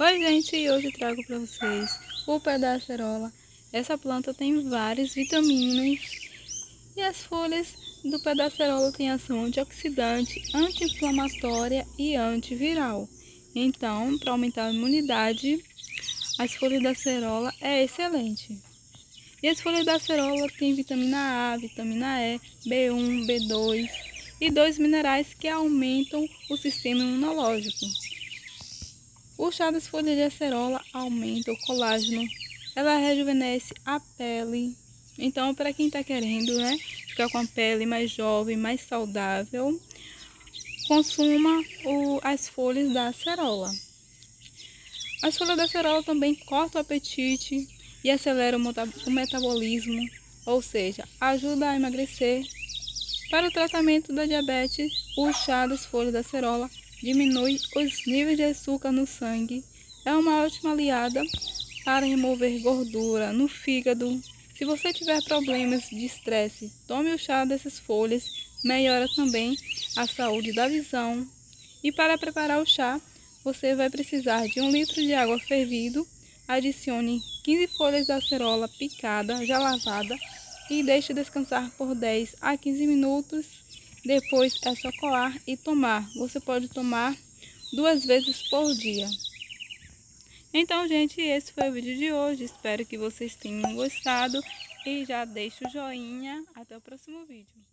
Oi gente, hoje trago para vocês o pé da acerola. Essa planta tem várias vitaminas e as folhas do pé da acerola têm ação antioxidante, anti-inflamatória e antiviral. Então, para aumentar a imunidade, as folhas da acerola é excelente. E as folhas da acerola têm vitamina A, vitamina E, B1, B2 e dois minerais que aumentam o sistema imunológico. O chá das folhas de acerola aumenta o colágeno, ela rejuvenesce a pele. Então, para quem está querendo né, ficar com a pele mais jovem, mais saudável, consuma o, as folhas da acerola. As folhas da acerola também cortam o apetite e aceleram o metabolismo, ou seja, ajuda a emagrecer. Para o tratamento da diabetes, o chá das folhas da acerola diminui os níveis de açúcar no sangue, é uma ótima aliada para remover gordura no fígado. Se você tiver problemas de estresse, tome o chá dessas folhas, melhora também a saúde da visão. E para preparar o chá, você vai precisar de um litro de água fervido, adicione 15 folhas de acerola picada, já lavada, e deixe descansar por 10 a 15 minutos depois é só coar e tomar. Você pode tomar duas vezes por dia. Então, gente, esse foi o vídeo de hoje. Espero que vocês tenham gostado. E já deixa o joinha. Até o próximo vídeo.